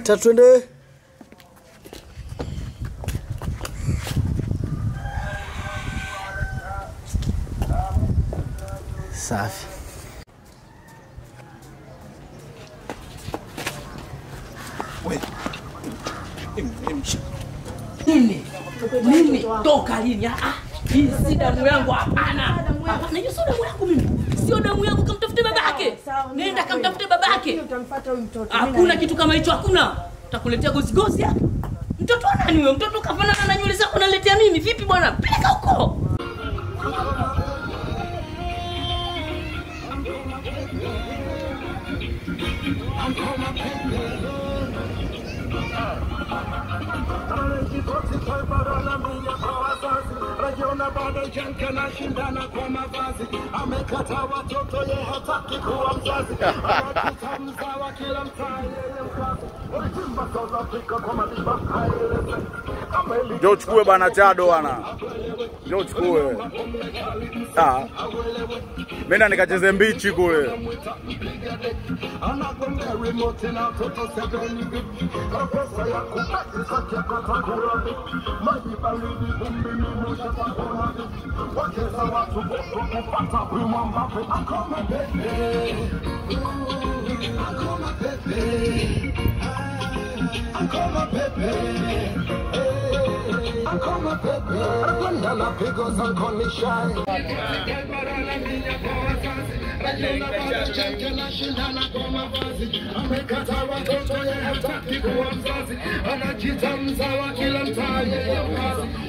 Ta twende. Safi. Mimi mimi toka lini? Ah, ah, hii si damu yangu, hapana. Hapana, hiyo sio damu yangu mimi, sio damu yangu. Kamtafute babake, nenda kamtafute mtoto. Hakuna kitu kama hicho, hakuna. Utakuletea gozigozi hapa. Mtoto wa nani huyo? Mtoto kafanana na nywele zako naletea mimi? Vipi bwana? Peleka huko. Rajiona bado janka na shindana kwa mavazi, amekata watoto ye hataki kuwa mzazi, anakuta mzawa kila mtaa yeye mkazi, wajimba South Africa kwa madiba haeleze, ameliki Njoo uchukue bana chado bana, njoo uchukue. Ah, Menda nikacheze mbichi kule. Akoma pepe, akoma pepe, and call me Pepe. Everybody love figures and call me shy. amekatawa toto yehatakikuwa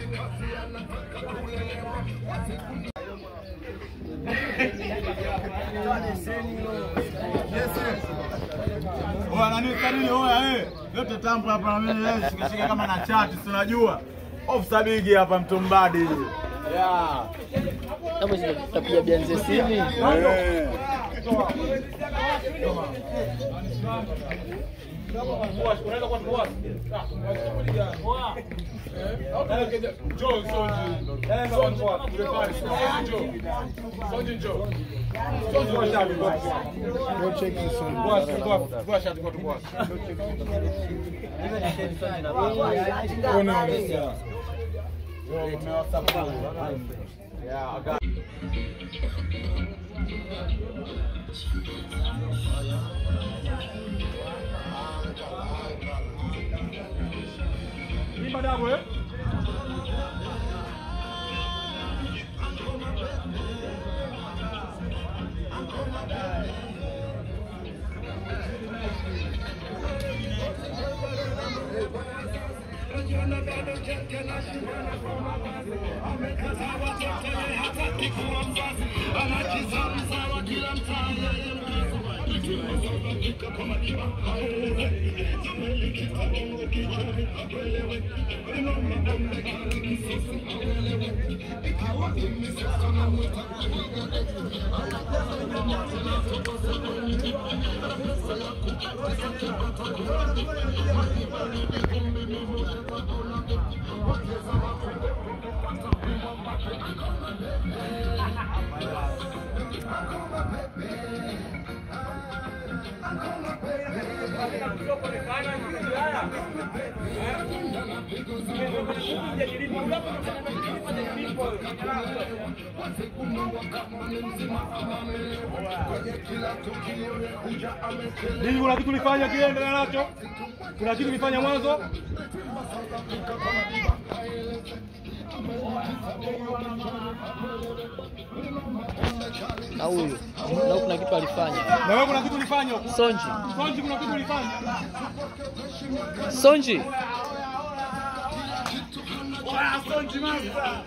pigo za nkoni shai. anashindana kwa mavazi, amekata watoto yeye hataki kuwa mzazi, anajita mzawa kila Boas, por aí algumas é. Yeah, I got it. for that word. Thank you. I'm gonna Nini, kuna kitu ulifanya kile, endelea nacho. Kuna kitu ulifanya mwanzo. Na huyu. Na kuna kitu alifanya. Na wewe kuna kitu ulifanya huko. Sonji. Sonji, kuna kitu ulifanya. Sonji. Imeenda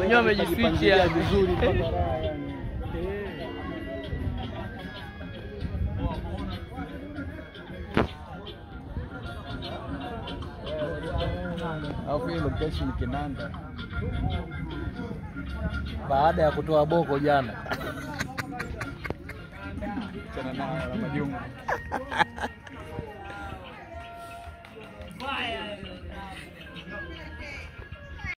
wenyewe vizuri Alafu hii location Kinanda, baada ya kutoa boko jana cho nên là mà dùng.